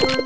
you